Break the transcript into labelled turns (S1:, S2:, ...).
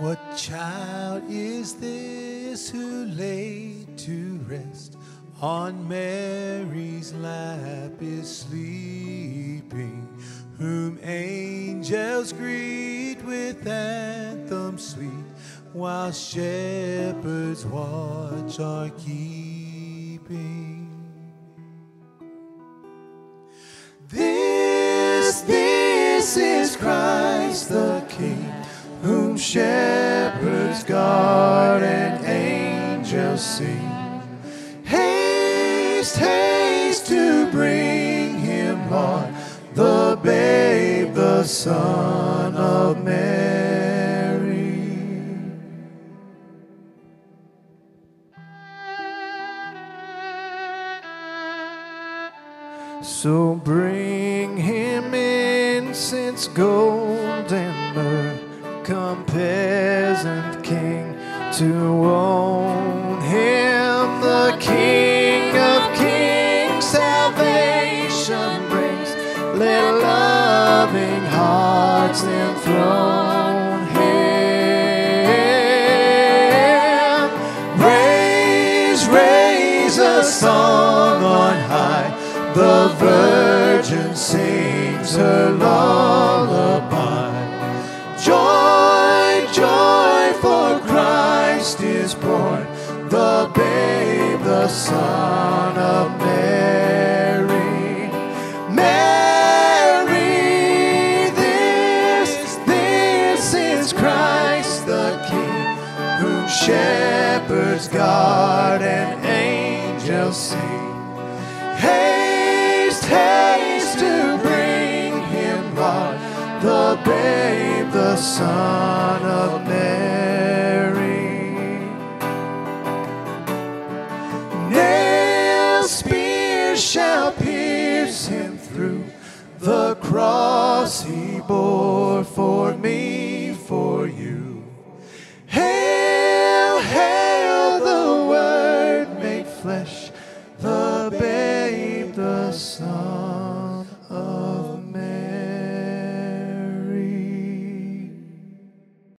S1: What child is this who laid to rest on Mary's lap is sleeping, whom angels greet with anthems sweet, while shepherds watch are keeping? This, this is Christ the King, whom shepherds guard and angels sing. Haste, haste to bring him, Lord, the babe, the Son of Mary. So bring him incense, gold and myrrh. Come, peasant to own him, the King of kings. Salvation brings. Let loving hearts enthrone song on high. The Virgin sings her lullaby. Christ is born, the babe, the Son of Mary. Mary, this, this is Christ the King, whom shepherds guard and angels sing. Haste, haste to bring him, Lord, the babe, the Son of the cross he bore for me, for you. Hail, hail the Word made flesh.